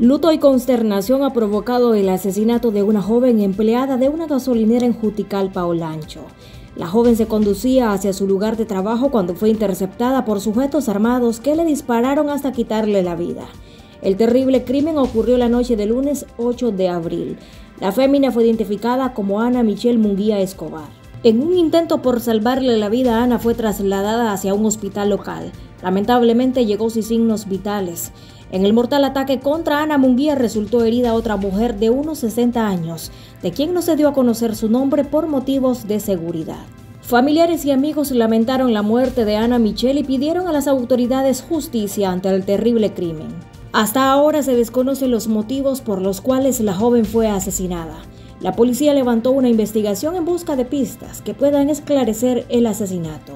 Luto y consternación ha provocado el asesinato de una joven empleada de una gasolinera en Juticalpa, Olancho. La joven se conducía hacia su lugar de trabajo cuando fue interceptada por sujetos armados que le dispararon hasta quitarle la vida. El terrible crimen ocurrió la noche del lunes 8 de abril. La fémina fue identificada como Ana Michelle Munguía Escobar. En un intento por salvarle la vida, Ana fue trasladada hacia un hospital local. Lamentablemente llegó sin signos vitales. En el mortal ataque contra Ana Munguía resultó herida otra mujer de unos 60 años, de quien no se dio a conocer su nombre por motivos de seguridad. Familiares y amigos lamentaron la muerte de Ana Michelle y pidieron a las autoridades justicia ante el terrible crimen. Hasta ahora se desconocen los motivos por los cuales la joven fue asesinada. La policía levantó una investigación en busca de pistas que puedan esclarecer el asesinato.